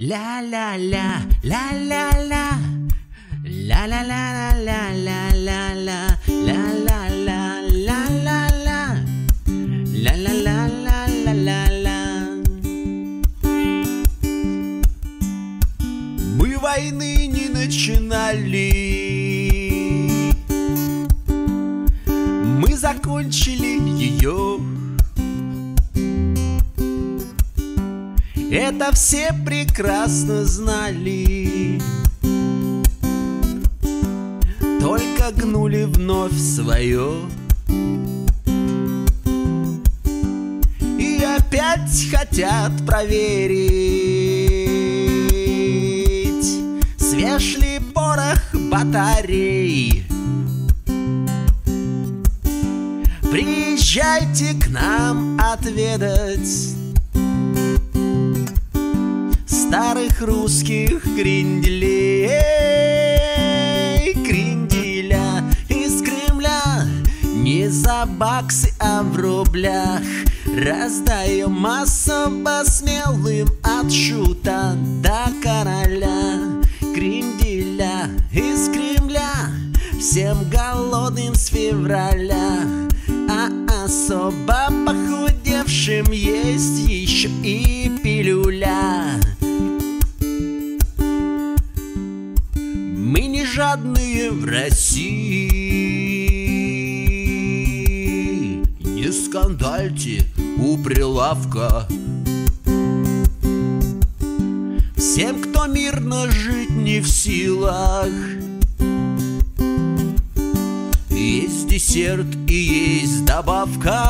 Ля-ля-ля, ля-ля-ля, ля-ля-ля-ля-ля-ля-ля, ля-ля-ля, ля-ля-ля, ля-ля-ля-ля-ля-ля-ля. Мы войны не начинали, мы закончили ее. Это все прекрасно знали. Только гнули вновь свое. И опять хотят проверить Свеж ли порох батарей. Приезжайте к нам отведать старых русских кренделей Кренделя из Кремля. Не за баксы, а в рублях. Раздаем особо смелым От шута до короля. Кренделя из Кремля Всем голодным с февраля. А особо похудевшим есть еще и России. Не скандальте у прилавка. Всем, кто мирно жить не в силах. Есть десерт и есть добавка.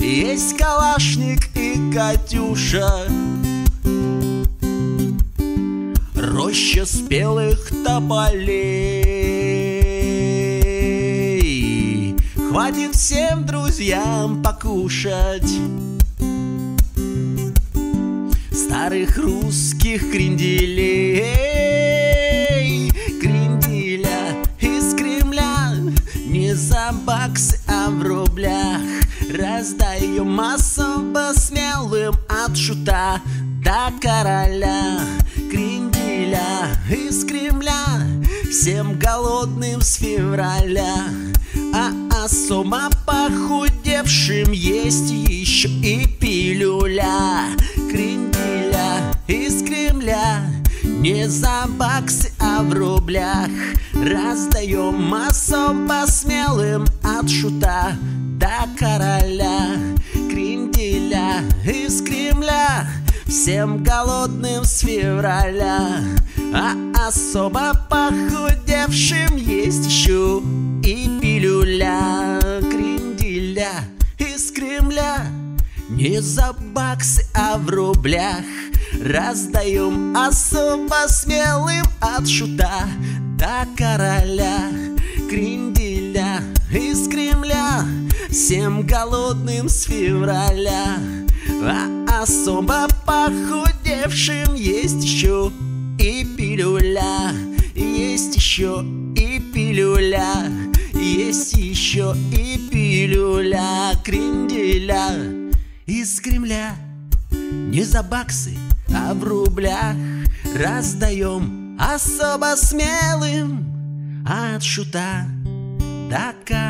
Есть калашник и Катюша Роща спелых тополей. Хватит всем друзьям покушать. Старых русских кренделей. Кренделя из Кремля Не за баксы, а в рублях. Раздаем особо смелым от шута до короля из Кремля Всем голодным с февраля. А особо похудевшим есть еще и пилюля. Кренделя из Кремля Не за баксы, а в рублях. Раздаем особо смелым от шута до короля. Кренделя из Кремля Всем голодным с февраля А особо похудевшим есть еще и пилюля. Кренделя из Кремля Не за баксы, а в рублях. Раздаем особо смелым от шута до короля. Кренделя из Кремля Всем голодным с февраля А особо похудевшим есть еще и пилюля Есть еще и пилюля Есть еще и пилюля Кренделя. Из Кремля Не за баксы, а в рублях Раздаем особо смелым От шута до короля